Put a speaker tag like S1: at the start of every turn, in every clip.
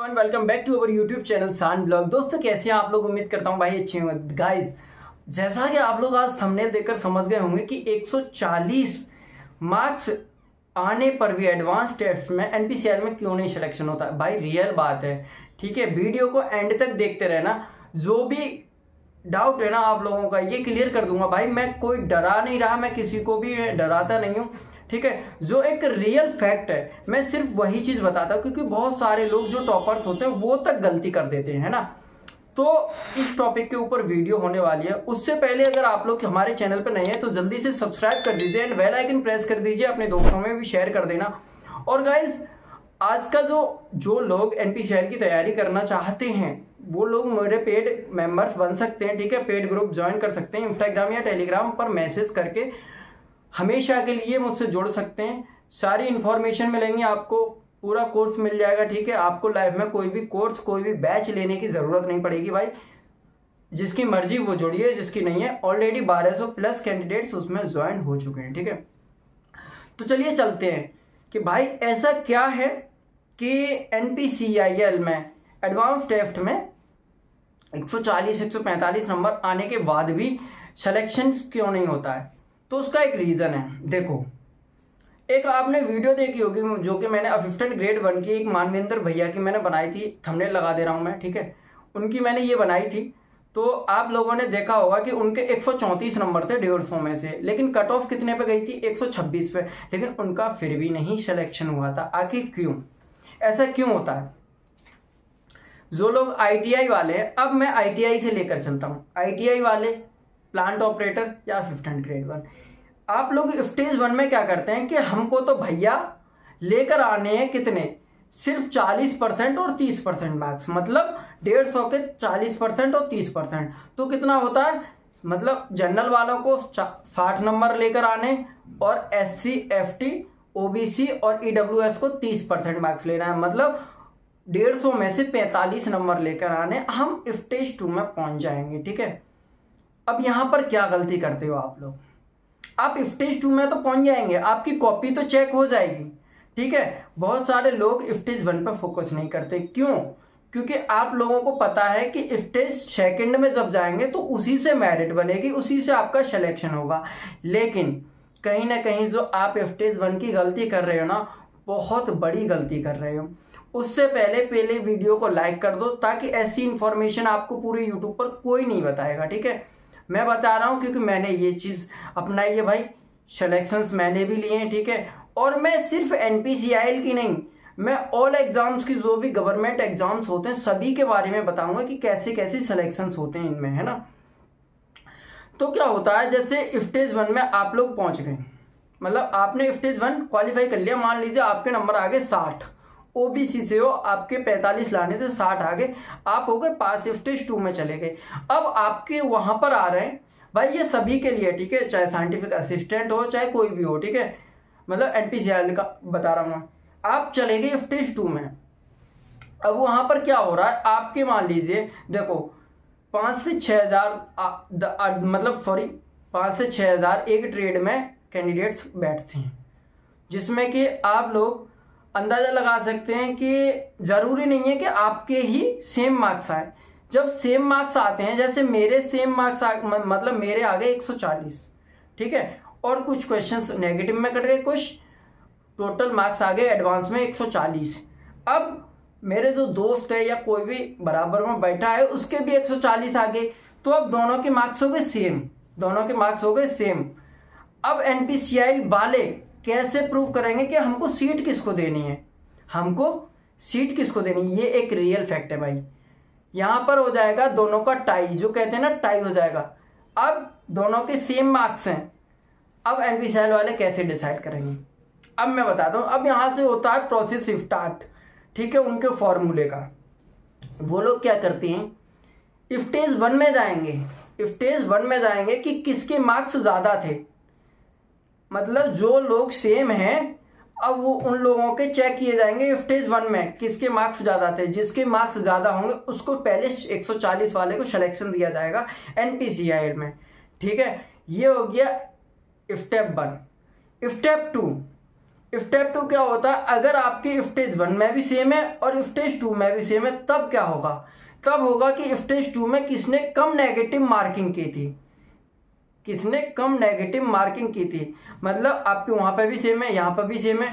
S1: Welcome back to our YouTube channel सान blog दोस्तों, कैसे हैं आप लोग? उम्मीद करता हूँ भाई अच्छे होंगे। गाइस जैसा कि आप लोग आज थंबनेल देखकर समझ गए होंगे कि 140 मार्क्स आने पर भी एडवांस टेस्ट में एनपीसीआर में क्यों नहीं सिलेक्शन होता? है भाई रियल बात है, ठीक है? वीडियो को एंड तक देखते रहना। जो भी डाउट है ना आप लोगों का, ये क्लियर कर दूँगा। भाई, मैं कोई डरा नहीं रहा, मैं किसी को भी डराता नहीं हूँ। ठीक है? जो एक रियल फैक्ट है, मैं सिर्फ़ वही चीज़ बताता हूँ, क्योंकि बहुत सारे लोग जो टॉपर्स होते हैं, वो तक गलती कर देते हैं ना? तो इस टॉपिक के ऊपर वीडियो होने वाली है। उससे पहले अगर आप लोग हमारे चैनल पर नहीं है तो जल्दी से सब्सक्राइब कर दीजिए एंड बेल आइकन प्रेस कर दीजिए, अपने दोस्तों में भी शेयर कर देना। और गाइज़ आज का जो जो लोग एनपीसीआर की तैयारी करना चाहते हैं, वो लोग मेरे पेड मेंबर्स बन सकते हैं, ठीक है? पेड ग्रुप ज्वाइन कर सकते हैं इंस्टाग्राम या टेलीग्राम पर मैसेज करके। हमेशा के लिए मुझसे जुड़ सकते हैं। सारी इंफॉर्मेशन मिलेंगी आपको। पूरा कोर्स मिल जाएगा, ठीक है? आपको लाइफ में कोई भी कोर्स कोई भी बैच लेने की ज़रूरत नहीं पड़ेगी भाई। जिसकी मर्ज़ी वो जुड़िए, जिसकी नहीं है। ऑलरेडी 1200 प्लस कैंडिडेट्स उसमें ज्वाइन हो चुके हैं, ठीक है? तो चलिए चलते हैं कि भाई, ऐसा क्या है कि एनपीसीआईएल में एडवांस टेस्ट में 140 145 नंबर आने के बाद भी सिलेक्शन क्यों नहीं होता है? तो उसका एक रीज़न है। देखो, एक आपने वीडियो देखी होगी जो कि मैंने असिस्टेंट ग्रेड वन की एक मानवेंद्र भैया की मैंने बनाई थी थंबनेल लगा दे रहा हूँ मैं, ठीक है? उनकी मैंने ये बनाई थी। तो आप लोगों ने देखा होगा कि उनके 134 नंबर थे डेढ़ सौ में से, लेकिन कट ऑफ़ कितने पे गई थी? 126 पे। लेकिन उनका फिर भी नहीं सिलेक्शन हुआ था। आखिर क्यों? ऐसा क्यों होता है? जो लोग आईटीआई वाले हैं, अब मैं आईटीआई से लेकर चलता हूँ। आईटीआई वाले प्लांट ऑपरेटर या असिस्टेंट ग्रेड वन। आप लोग स्टेज वन में क्या करते हैं कि हमको तो भैया लेकर आने हैं कितने? सिर्फ़ 40 परसेंट और 30 परसेंट मार्क्स मतलब डेढ़ सौ के 40 परसेंट और 30 परसेंट। तो कितना होता है? मतलब जनरल वालों को 60 नंबर लेकर आने और S C F T OBC और ईडब्ल्यू एस को 30 परसेंट मार्क्स लेना है। मतलब डेढ़ सौ में से 45 नंबर लेकर आने, हम स्टेज टू में पहुँच जाएँगे, ठीक है? अब यहाँ पर क्या गलती करते हो आप लोग? आप स्टेज टू में तो पहुँच जाएँगे, आपकी कॉपी तो चेक हो जाएगी, ठीक है? बहुत सारे लोग स्टेज वन पर फोकस नहीं करते। क्यों? क्योंकि आप लोगों को पता है कि स्टेज सेकंड में जब जाएँगे तो उसी से मेरिट बनेगी, उसी से आपका सिलेक्शन होगा। लेकिन कहीं ना कहीं जो आप स्टेज वन की गलती कर रहे हो ना, बहुत बड़ी गलती कर रहे हो। उससे पहले पहले वीडियो को लाइक कर दो, ताकि ऐसी इंफॉर्मेशन आपको पूरे यूट्यूब पर कोई नहीं बताएगा, ठीक है? मैं बता रहा हूँ, क्योंकि मैंने ये चीज़ अपनाई है भाई। सिलेक्शंस मैंने भी लिए हैं, ठीक है? और मैं सिर्फ़ एनपीसीआईएल की नहीं, मैं ऑल एग्ज़ाम्स की, जो भी गवर्नमेंट एग्ज़ाम्स होते हैं, सभी के बारे में बताऊँगा कि कैसे कैसे सिलेक्शंस होते हैं इनमें, है ना? तो क्या होता है, जैसे स्टेज वन में आप लोग पहुँच गए। मतलब आपने स्टेज वन क्वालिफाई कर लिया, मान लीजिए आपके नंबर आ गए साठ। ओबीसी से हो, आपके 45 लाने थे 60 आ गए आप हो गए पास स्टेज टू में चले गए। अब आपके वहाँ पर आ रहे हैं। भाई, ये सभी के लिए, ठीक है, चाहे साइंटिफिक असिस्टेंट हो, चाहे कोई भी हो, ठीक है मतलब एनपीसीआर का बता रहा हूँ आप चले गए स्टेज टू में। अब वहाँ पर क्या हो रहा है? आपके मान लीजिए, देखो, पाँच से छह हज़ार मतलब सॉरी पाँच से छह हज़ार एक ट्रेड में कैंडिडेट्स बैठते हैं, जिसमें कि आप लोग अंदाज़ा लगा सकते हैं कि ज़रूरी नहीं है कि आपके ही सेम मार्क्स आए। जब सेम मार्क्स आते हैं, जैसे मेरे सेम मार्क्स मतलब मेरे आ गए 140 ठीक है? और कुछ क्वेश्चंस नेगेटिव में कट गए, कुछ टोटल मार्क्स आ गए एडवांस में 140 अब मेरे जो दोस्त है या कोई भी बराबर में बैठा है, उसके भी 140 आ गए। तो अब दोनों के मार्क्स हो गए सेम दोनों के मार्क्स हो गए सेम अब एनपीसीआई वाले कैसे प्रूव करेंगे कि हमको सीट किसको देनी है? हमको सीट किसको देनी है? ये एक रियल फैक्ट है भाई। यहाँ पर हो जाएगा दोनों का टाई जो कहते हैं ना टाई हो जाएगा। अब दोनों के सेम मार्क्स हैं। अब एनपीसीएल वाले कैसे डिसाइड करेंगे? अब मैं बताता हूँ अब यहाँ से होता है प्रोसेस स्टार्ट ठीक है, उनके फॉर्मूले का। वो लोग क्या करते हैं? इफ्टेज वन में जाएँगे। स्टेज वन में जाएँगे कि किसके मार्क्स ज़्यादा थे। मतलब जो लोग सेम हैं, अब वो उन लोगों के चेक किए जाएँगे स्टेज वन में, किसके मार्क्स ज़्यादा थे, जिसके मार्क्स ज़्यादा होंगे, उसको पहले 140 वाले को सिलेक्शन दिया जाएगा एनपीसीआई में। ठीक है? ये हो गया step one step two step two क्या होता है? अगर आपके स्टेज वन में भी सेम है और स्टेज टू में भी सेम है, तब क्या होगा? तब होगा कि स्टेज टू में किसने कम नेगेटिव मार्किंग की थी। किसने कम नेगेटिव मार्किंग की थी? मतलब आपके वहाँ पर भी सेम है, यहाँ पर भी सेम है।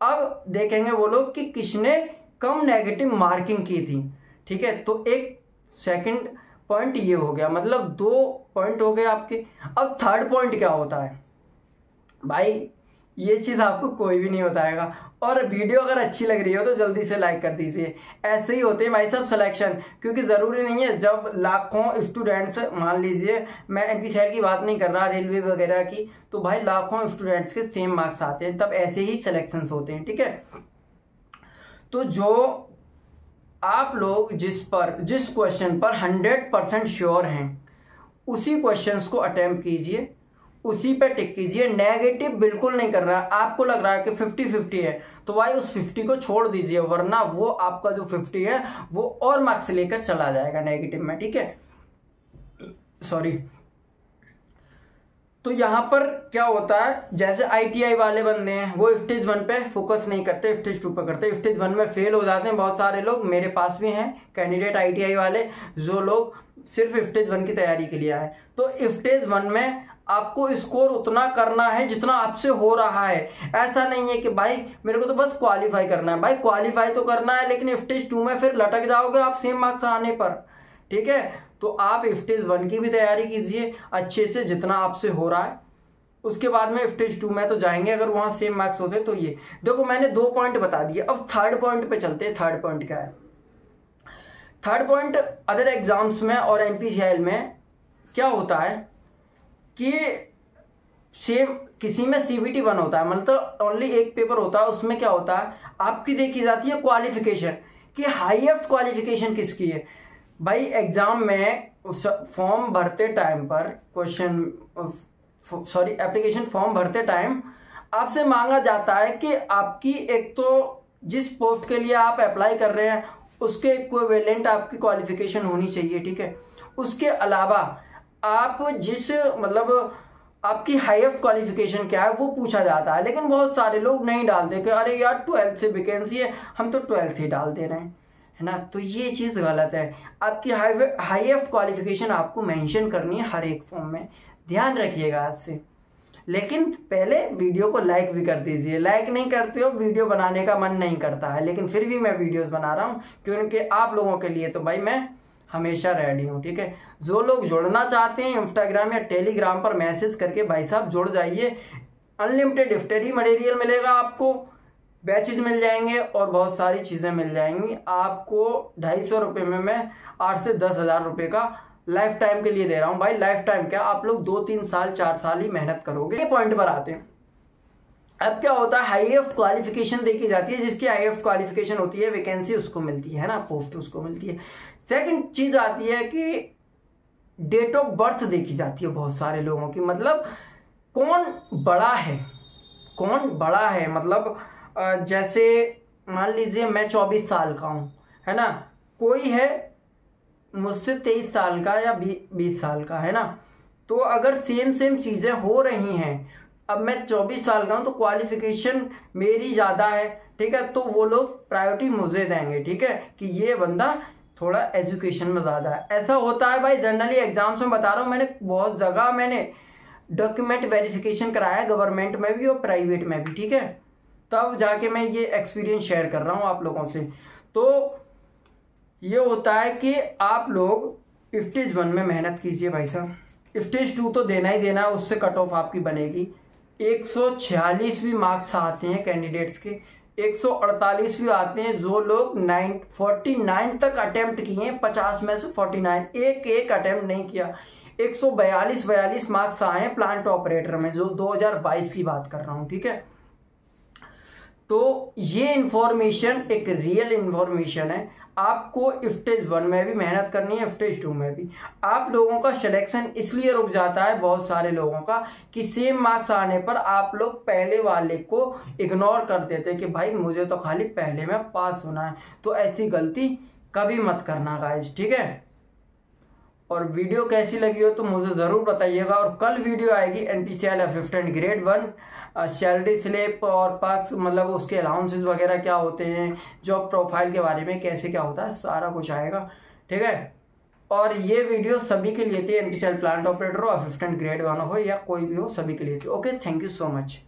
S1: अब देखेंगे वो लोग कि किसने कम नेगेटिव मार्किंग की थी। ठीक है तो एक सेकंड पॉइंट ये हो गया। मतलब दो पॉइंट हो गए आपके। अब थर्ड पॉइंट क्या होता है? भाई ये चीज़ आपको कोई भी नहीं बताएगा। और वीडियो अगर अच्छी लग रही हो तो जल्दी से लाइक कर दीजिए। ऐसे ही होते हैं भाई सब सिलेक्शन क्योंकि ज़रूरी नहीं है जब लाखों स्टूडेंट्स मान लीजिए, मैं एन की बात नहीं कर रहा, रेलवे वगैरह की तो भाई लाखों स्टूडेंट्स के सेम मार्क्स आते हैं, तब ऐसे ही सिलेक्शन होते हैं, ठीक है? तो जो आप लोग जिस पर, जिस क्वेश्चन पर हंड्रेड परसेंट श्योर हैं, उसी क्वेश्चंस को अटेम्प्ट कीजिए। उसी पे टिक कीजिए। नेगेटिव बिल्कुल नहीं कर रहा है। आपको लग रहा है कि फिफ्टी फिफ्टी है। तो भाई उस फिफ्टी को छोड़ दीजिए, वरना वो आपका जो फिफ्टी है, वो और मार्क्स लेकर चला जाएगा नेगेटिव में, ठीक है? सॉरी तो यहाँ पर क्या होता है? जैसे आईटीआई वाले बंदे हैं, वो स्टेज वन पे फोकस नहीं करते स्टेज टू पे करते। स्टेज वन में फेल हो जाते हैं बहुत सारे लोग। मेरे पास भी हैं कैंडिडेट आईटीआई वाले, जो लोग सिर्फ़ स्टेज वन की तैयारी के लिए आए। तो स्टेज वन में आपको स्कोर उतना करना है जितना आपसे हो रहा है। ऐसा नहीं है कि भाई, मेरे को तो बस क्वालिफाई करना है। भाई क्वालिफाई तो करना है, लेकिन स्टेज टू में फिर लटक जाओगे आप सेम मार्क्स आने पर। ठीक है? तो आप स्टेज वन की भी तैयारी कीजिए, अच्छे से जितना आपसे हो रहा है। उसके बाद में स्टेज टू में तो जाएँगे, अगर वहाँ सेम मार्क्स होते तो ये। देखो, मैंने दो पॉइंट बता दिए। अब थर्ड पॉइंट पे चलते हैं। थर्ड पॉइंट क्या है? थर्ड पॉइंट अदर एग्ज़ाम्स में और एनपीसीआई में क्या होता है? कि सेम, किसी में सीबीटी वन होता है मतलब ओनली एक पेपर होता है, उसमें क्या होता है? आपकी देखी जाती है क्वालिफिकेशन कि हाईएस्ट क्वालिफिकेशन किसकी है? भाई एग्ज़ाम में फॉर्म भरते टाइम पर क्वेश्चन सॉरी एप्लीकेशन फॉर्म भरते टाइम आपसे मांगा जाता है कि आपकी एक तो जिस पोस्ट के लिए आप अप्लाई कर रहे हैं, उसके इक्विवेलेंट आपकी क्वालिफिकेशन होनी चाहिए, ठीक है? उसके अलावा आप जिस मतलब आपकी हाईएस्ट क्वालिफिकेशन क्या है, वो पूछा जाता है, लेकिन बहुत सारे लोग नहीं डालते कि, अरे यार ट्वेल्थ से वैकेंसी है, हम तो ट्वेल्थ ही डाल दे रहे हैं। है ना? तो ये चीज़ गलत है। आपकी हाईएस्ट क्वालिफिकेशन आपको मेंशन करनी है हर एक फॉर्म में। ध्यान रखिएगा आज से। लेकिन पहले वीडियो को लाइक भी कर दीजिए। लाइक नहीं करते हो वीडियो बनाने का मन नहीं करता है। लेकिन फिर भी मैं वीडियोस बना रहा हूँ, क्योंकि आप लोगों के लिए तो भाई मैं हमेशा रेडी हूँ, ठीक है? जो लोग जुड़ना चाहते हैं इंस्टाग्राम या टेलीग्राम पर मैसेज करके भाई साहब जुड़ जाइए। अनलिमिटेड स्टडी मटेरियल मिलेगा आपको। बैचेज मिल जाएँगे और बहुत सारी चीज़ें मिल जाएँगी। आपको ढाई सौ रुपये में मैं आठ से दस हज़ार रुपये का लाइफ टाइम के लिए दे रहा हूँ। भाई लाइफ टाइम क्या? आप लोग दो, तीन साल, चार साल ही मेहनत करोगे। पॉइंट पर आते हैं। अब क्या होता है हाईएस्ट क्वालिफिकेशन देखी जाती है, जिसकी हाईएस्ट क्वालिफिकेशन होती है वैकेंसी उसको मिलती है ना पोस्ट उसको मिलती है। सेकंड चीज़ आती है कि डेट ऑफ़ बर्थ देखी जाती है बहुत सारे लोगों की। मतलब कौन बड़ा है, कौन बड़ा है? मतलब जैसे मान लीजिए मैं चौबीस साल का हूँ, है ना? कोई है मुझसे तेईस साल का या बीस साल का, है ना? तो अगर सेम सेम चीज़ें हो रही हैं अब मैं चौबीस साल का हूँ तो क्वालिफिकेशन मेरी ज़्यादा है, ठीक है? तो वो लोग प्रायोरिटी मुझे देंगे, ठीक है? कि ये बंदा थोड़ा एजुकेशन में ज़्यादा है। ऐसा होता है भाई जनरली एग्ज़ाम्स में बता रहा हूँ, मैंने बहुत जगह मैंने डॉक्यूमेंट वेरिफिकेशन कराया गवर्नमेंट में भी और प्राइवेट में भी, ठीक है? तब जाके मैं ये एक्सपीरियंस शेयर कर रहा हूँ आप लोगों से। तो ये होता है कि आप लोग स्टेज वन में मेहनत कीजिए भाई साहब। स्टेज टू तो देना ही देना, उससे कट ऑफ़ आपकी बनेगी। एक सौ छियालीस भी मार्क्स आते हैं कैंडिडेट्स के 148 भी आते हैं जो लोग नाइन, फोर्टी नाइन तक अटेम्प्ट किए हैं, पचास में से 49 एक एक अटेम्प्ट नहीं किया। 142 बयालीस मार्क्स आए हैं प्लांट ऑपरेटर में, जो 2022 की बात कर रहा हूँ, ठीक है? तो ये इंफॉर्मेशन एक रियल इंफॉर्मेशन है आपको इफ्टेज वन में भी मेहनत करनी है इफ्टेज टू में भी। आप लोगों का सिलेक्शन इसलिए रुक जाता है बहुत सारे लोगों का कि सेम मार्क्स आने पर आप लोग पहले वाले को इग्नोर कर देते हैं कि भाई मुझे तो खाली पहले में पास होना है। तो ऐसी गलती कभी मत करना गाइज़ ठीक है? और वीडियो कैसी लगी हो तो मुझे ज़रूर बताइएगा। और कल वीडियो आएगी N P C assistant grade one salary slip और पार्क्स मतलब उसके अलाउंसेस वगैरह क्या होते हैं जॉब प्रोफ़ाइल के बारे में कैसे क्या होता है, सारा कुछ आएगा। ठीक है? और ये वीडियो सभी के लिए थी N P C L plant operator हो असिस्टेंट ग्रेड वन हो या कोई भी हो, सभी के लिए थी। Okay thank you so much